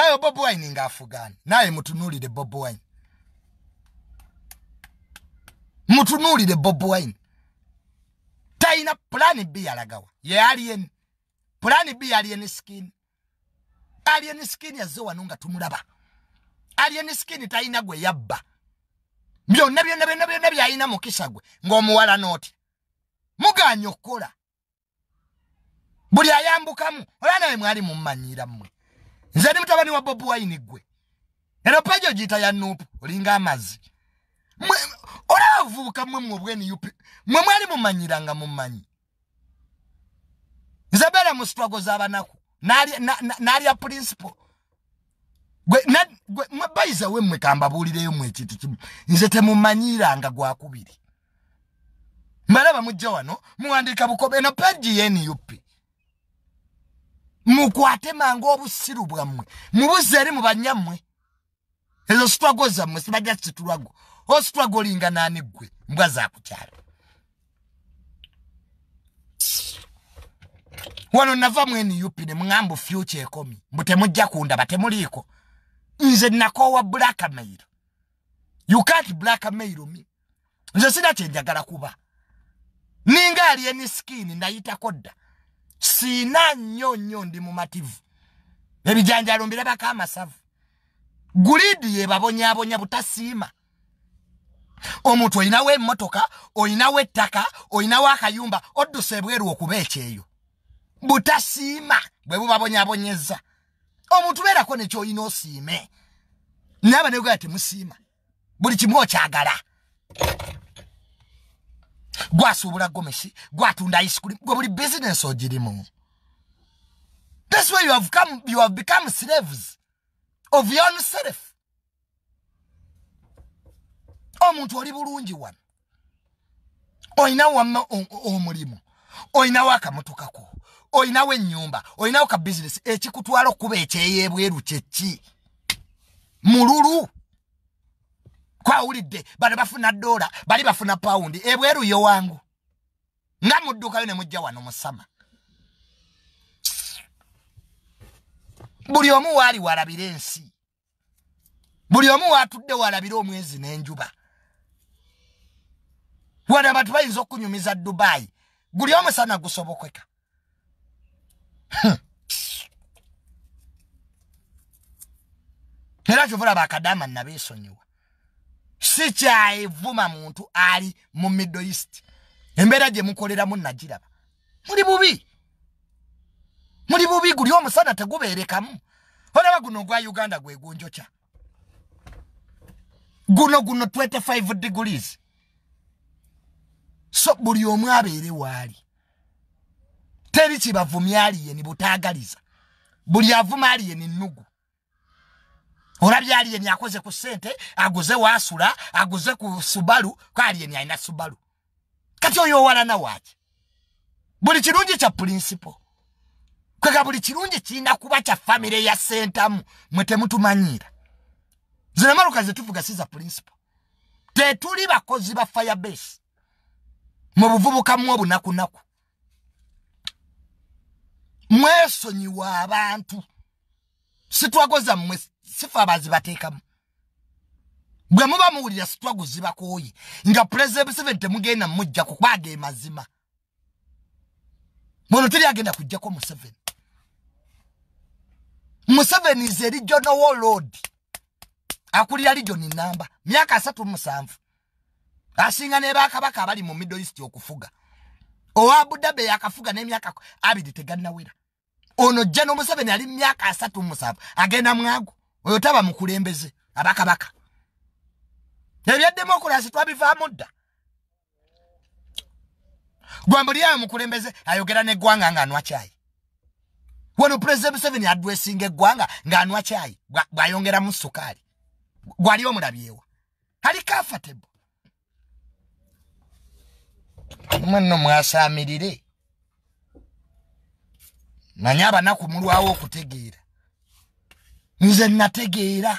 kayo bob wine ngaafugaani naye mutunuulire bob wine. Mutunuulire bob wine. Talina pulani b yalagawa. Ye alien. Pulani b alien skin. Alien skin yazze wano nga tumulaba. Alien skin talina gwe yabba. Byonna byonna byonna byonna byalina mukisa gwe ng'omuwala nooti muganya okukola. Buli ayambukamu ola naye mwali mummanyiira mmwe nze ni mutabani wa bobi wine gwe eno peji ogiyita ya nuupu olinga amazzi. Olaba avubuka mmwe mmwe obweni up mmwe mwali mumanyiranga mummanyi. Nze beera mu sitwago z'abanaku n'alya principal. Bayiza we mmwe kambabuulireyo mmwe ekintu kimu. Nze temumanyiranga gwakubiri. Mbalaba mujja wano muwandiika bukobe eno peji yenup mukwate mangu obusiru bwammwe. Mubuze eri mu banyammwe. Ezo sitwago zammwe sibajja situlwago ositwago olinga naani ggwe? Mbwa zakukyalo wano nava mwenu up ne muŋamba future ekomi. Mbu temujja kundaba temuliiko. Nze nakoowa blackmail you can't blackmail me. Nze sina kyenjagala kuba. Ninga alieni skini nayitako dda siina nnyo nnyo ndi mumativu ebijanjalo mbirabako amasavu. Gulidi yebabonyabonya butasiima. Omuntu olinawo emmotoka olinawo ettaka olinawo akayumba oddusa ebweru okuba ekyeyo. Butasiima bwe bubabonyabonyeza omuntu beerako nekyoyina osiime. Naaba negoya temusiima buli kimu okyagala gwasuubula gomesi gwatunda isikuli gwe buli bizinesi ogirimu. Thats why you have, come, you have become slaves of your own self. Omuntu oli bulungi wano. Olinawo wamma omulimu. Olinawo akamotokako olinawo ennyumba olinawo ka bizinesi ekikutwala okuba ekyeyebweru kyeki? Mululu kwawulidde bano bafuna dola bali bafuna pawundi ebweru yo wangu. Nga muddukayo ne mujja wano musama buli omu waali walabira ensi. Buli omu watudde walabira omwezi n'enjuba. Wano abantu bayinza okunyumiza dubayi guli omusana gusobokeka era kyovulaba akadama nabeesonyiwa sikyayevuma muntu ali mu middle east. Embeera gye mukoleramu nagiraba muli bubi. Muli bubi guli omusana tegubeerekamu. Olaba guno ogwa uganda gwe gunjokya guno guno 25 degrees. So buli omu abeere waali. Teri kibavumya aliyeni butaagaliza. Buli avuma aliyeni nnugu olabye aliyeni akoze ku ssente aguze waasula aguze ku subalu ko aliyeni alina subalu kati oyo owalana waaki? Buli kirungi kya purinsipo kwega buli kirungi kirina kuba kya famire ya sentamu mwe temutumanyiira zinamaluka zetuvuga si za purinsipo tetuli bakozi ba firebase mu buvubukamu obunakunaku. Mwesonyiwa abantu. Sitwago zammwe sife abazibateekamu bwe muba muwulira sitwago zibakooye nga pulezidenti museveni temugenda mujjaku kuba ge mazima. Muno teri agenda kujjako museveni. Museveni ze regional warlord. Akulira region namba myaka asatu musanvu. Asinga ne bakabaka abali mu middle east okufuga. Owa abudabe yakafuga n'emyaka abiri tegannawera. Ono jja n'omuseveni ali myaka asatu musanvu agenda mwago oyo taba mukulembeze abakabaka. Ebya demokurasi twabivaamu dda. Gwambulirayo mukulembeze ayogera neggwanga ng'anywa kyayi. Wano pulezidenti museveni adwesinga eggwanga ng'anywa kyayi bw'ayongeramu sukaali gwali omulabyewa ali kafatebo mwenno mwasamirire manye abanaku mulwawo okutegeera nze nategeera